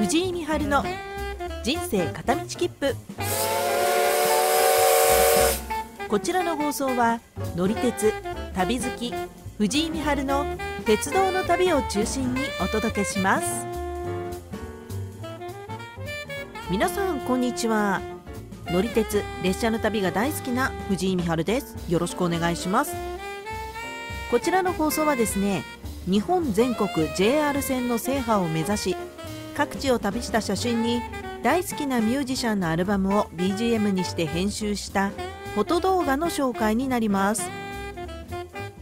藤井美晴の人生片道切符。こちらの放送は乗り鉄旅好き藤井美晴の鉄道の旅を中心にお届けします。皆さんこんにちは。乗り鉄列車の旅が大好きな藤井美晴です。よろしくお願いします。こちらの放送はですね日本全国 JR 線の制覇を目指し各地を旅した写真に大好きなミュージシャンのアルバムを BGM にして編集したフォト動画の紹介になります。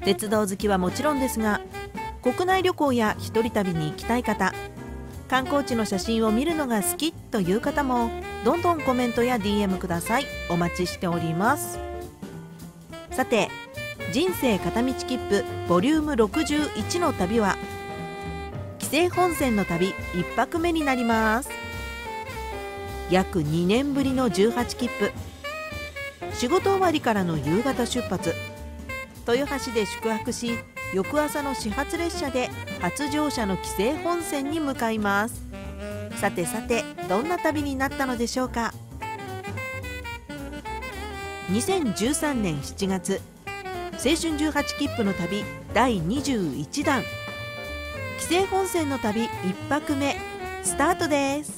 鉄道好きはもちろんですが国内旅行や一人旅に行きたい方観光地の写真を見るのが好きという方もどんどんコメントや DM ください。お待ちしております。さて人生片道切符ボリューム61の旅は西本線の旅1泊目になります。約2年ぶりの18切符。仕事終わりからの夕方出発。豊橋で宿泊し翌朝の始発列車で初乗車の紀勢本線に向かいます。さてさてどんな旅になったのでしょうか。2013年7月青春18切符の旅第21弾。紀勢本線の旅1泊目スタートです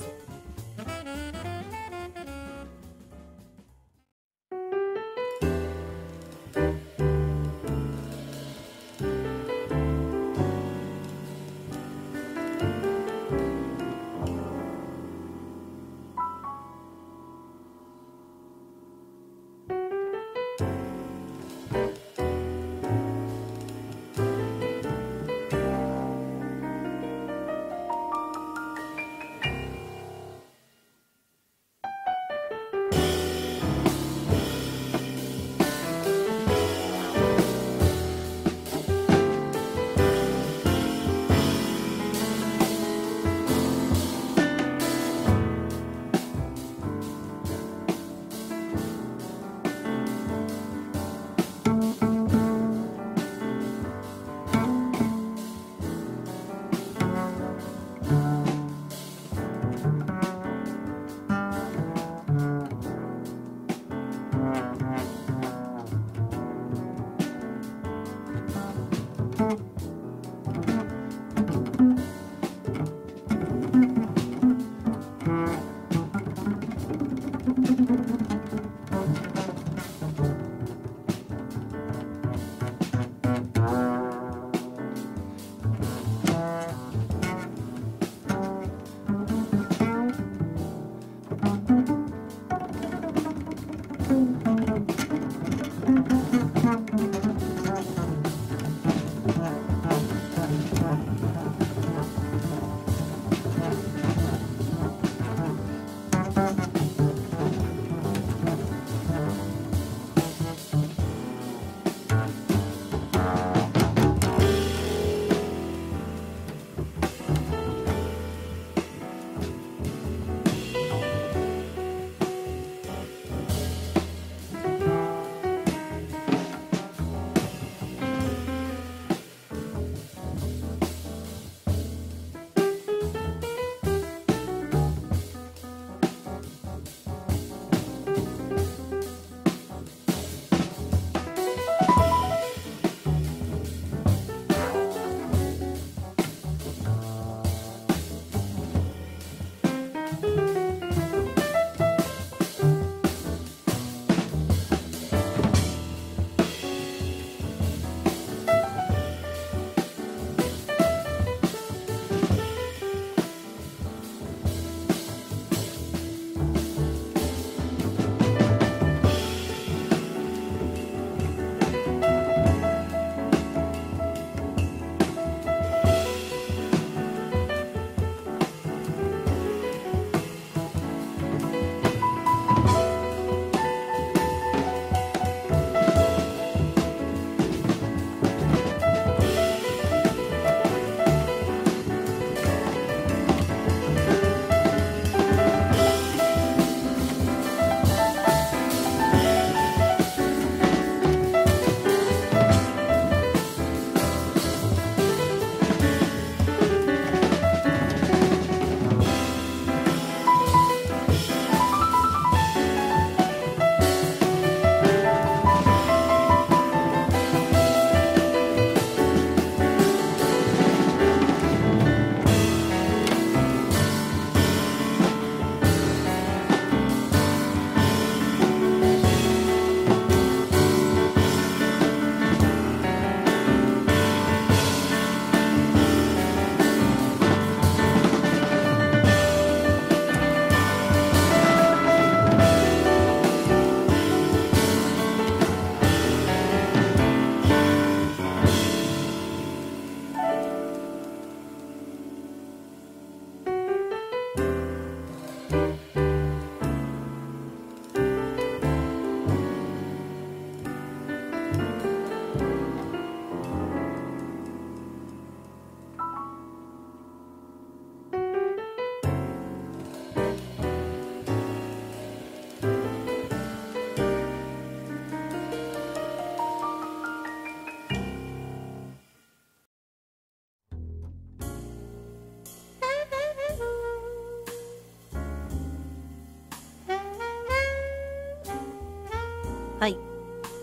はい。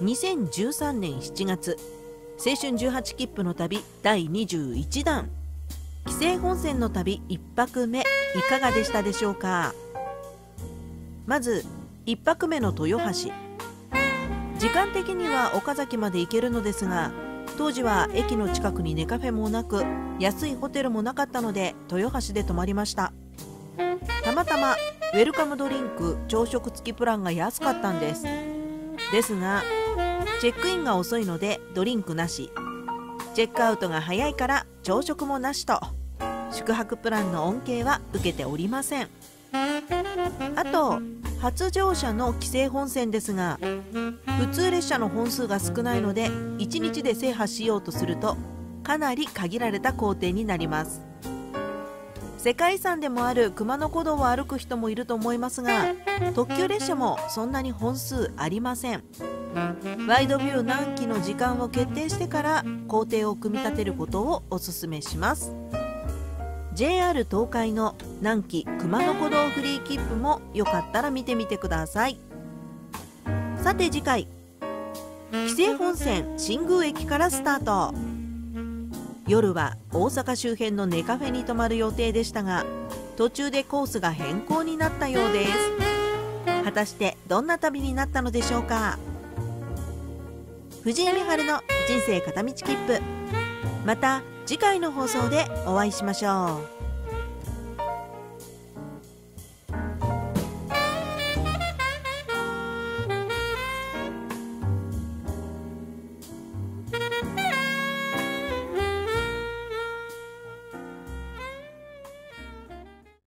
2013年7月青春18切符の旅第21弾。紀勢本線の旅1泊目いかがでしたでしょうか？まず1泊目の豊橋。時間的には岡崎まで行けるのですが当時は駅の近くにネカフェもなく安いホテルもなかったので豊橋で泊まりました。たまたまウェルカムドリンク朝食付きプランが安かったんです。ですがチェックインが遅いのでドリンクなし。チェックアウトが早いから朝食もなしと。宿泊プランの恩恵は受けておりません。あと初乗車の紀勢本線ですが普通列車の本数が少ないので1日で制覇しようとするとかなり限られた工程になります。世界遺産でもある熊野古道を歩く人もいると思いますが 特急列車もそんなに本数ありません。ワイドビュー何機の時間を決定してから工程を組み立てることをおすすめします。JR 東海の南紀熊野古道フリー切符もよかったら見てみてください。さて次回紀勢本線新宮駅からスタート夜は大阪周辺のネカフェに泊まる予定でしたが途中でコースが変更になったようです。果たしてどんな旅になったのでしょうか。藤井美晴の人生片道切符。また次回の放送でお会いしましょう。